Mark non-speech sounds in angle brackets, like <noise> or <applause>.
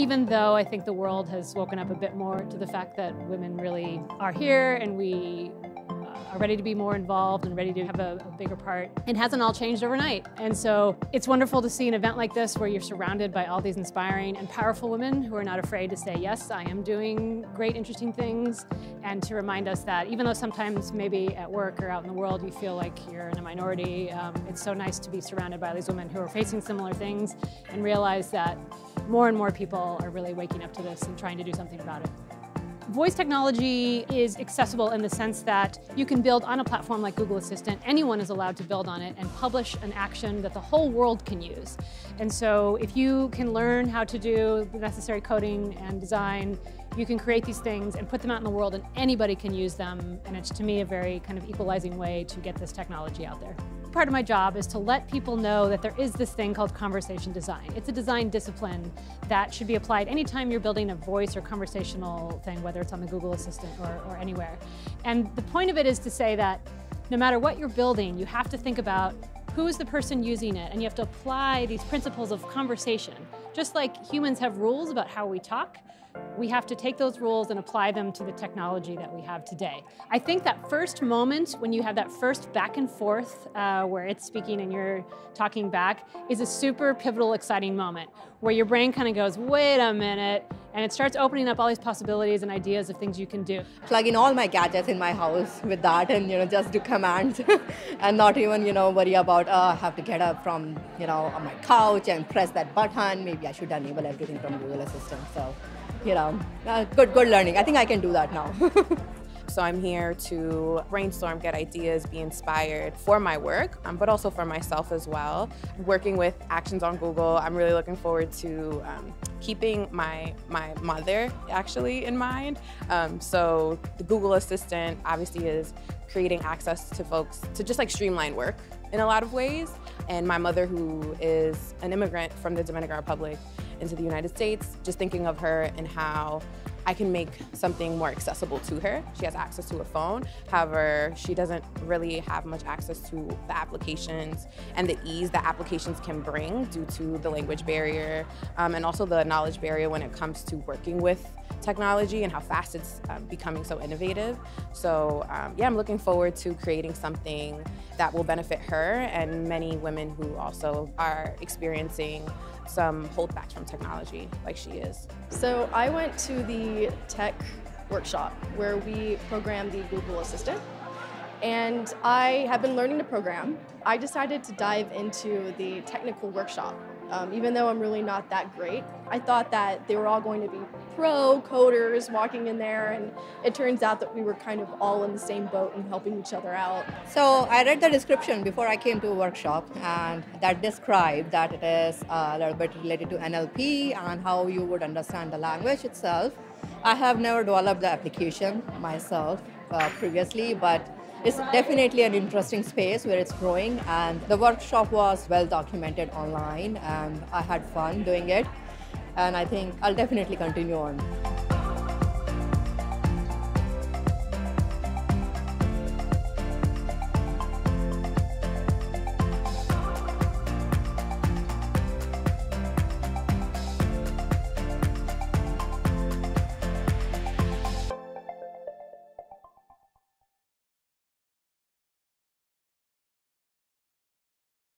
even though I think the world has woken up a bit more to the fact that women really are here and we are ready to be more involved and ready to have a, a, bigger part. It hasn't all changed overnight. And so it's wonderful to see an event like this where you're surrounded by all these inspiring and powerful women who are not afraid to say, yes, I am doing great, interesting things, and to remind us that even though sometimes maybe at work or out in the world you feel like you're in a minority, um, it's so nice to be surrounded by these women who are facing similar things and realize that more and more people are really waking up to this and trying to do something about it. Voice technology is accessible in the sense that you can build on a platform like Google Assistant. Anyone is allowed to build on it and publish an action that the whole world can use. And so if you can learn how to do the necessary coding and design, you can create these things and put them out in the world and anybody can use them. And it's to me a very kind of equalizing way to get this technology out there. Part of my job is to let people know that there is this thing called conversation design. It's a design discipline that should be applied anytime you're building a voice or conversational thing, whether it's on the Google Assistant or, or anywhere. And the point of it is to say that no matter what you're building, you have to think about who is the person using it, and you have to apply these principles of conversation. Just like humans have rules about how we talk, we have to take those rules and apply them to the technology that we have today. I think that first moment when you have that first back and forth uh, where it's speaking and you're talking back is a super pivotal, exciting moment where your brain kind of goes, wait a minute, and it starts opening up all these possibilities and ideas of things you can do. Plug in all my gadgets in my house with that and, you know, just do commands <laughs> and not even, you know, worry about, oh, I have to get up from, you know, on my couch and press that button. Maybe I should enable everything from Google Assistant. So you know, uh, good, good learning. I think I can do that now. <laughs> So I'm here to brainstorm, get ideas, be inspired for my work, um, but also for myself as well. Working with Actions on Google, I'm really looking forward to um, keeping my, my mother actually in mind. Um, so the Google Assistant obviously is creating access to folks to just like streamline work in a lot of ways. And my mother, who is an immigrant from the Dominican Republic into the United States, just thinking of her and how I can make something more accessible to her. She has access to a phone. However, she doesn't really have much access to the applications and the ease that applications can bring due to the language barrier um, and also the knowledge barrier when it comes to working with technology and how fast it's um, becoming so innovative. So um, yeah, I'm looking forward to creating something that will benefit her and many women who also are experiencing some holdbacks from technology like she is. So I went to the tech workshop where we program the Google Assistant and I have been learning to program. I decided to dive into the technical workshop um, even though I'm really not that great. I thought that they were all going to be pro coders walking in there, and it turns out that we were kind of all in the same boat and helping each other out. So I read the description before I came to a workshop, and that described that it is a little bit related to NLP and how you would understand the language itself. I have never developed the application myself uh, previously, but it's definitely an interesting space where it's growing and the workshop was well documented online and I had fun doing it and I think I'll definitely continue on.